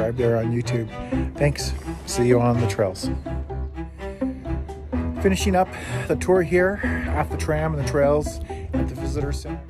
subscribe there on YouTube. Thanks. See you on the trails. Finishing up the tour here off the tram and the trails at the visitor center.